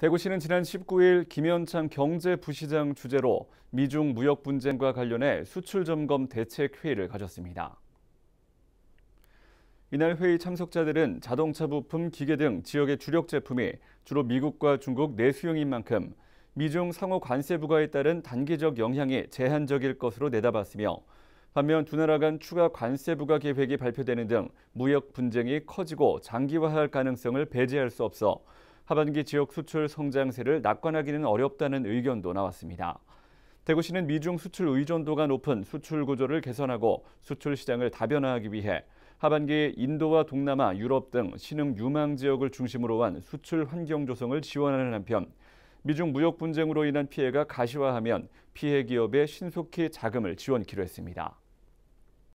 대구시는 지난 19일 김현창 경제부시장 주재로 미중 무역 분쟁과 관련해 수출 점검 대책 회의를 가졌습니다. 이날 회의 참석자들은 자동차 부품, 기계 등 지역의 주력 제품이 주로 미국과 중국 내수용인 만큼 미중 상호 관세 부과에 따른 단기적 영향이 제한적일 것으로 내다봤으며 반면 두 나라 간 추가 관세 부과 계획이 발표되는 등 무역 분쟁이 커지고 장기화할 가능성을 배제할 수 없어 하반기 지역 수출 성장세를 낙관하기는 어렵다는 의견도 나왔습니다. 대구시는 미중 수출 의존도가 높은 수출 구조를 개선하고 수출 시장을 다변화하기 위해 하반기 인도와 동남아, 유럽 등 신흥 유망 지역을 중심으로 한 수출 환경 조성을 지원하는 한편 미중 무역 분쟁으로 인한 피해가 가시화하면 피해 기업에 신속히 자금을 지원키로 했습니다.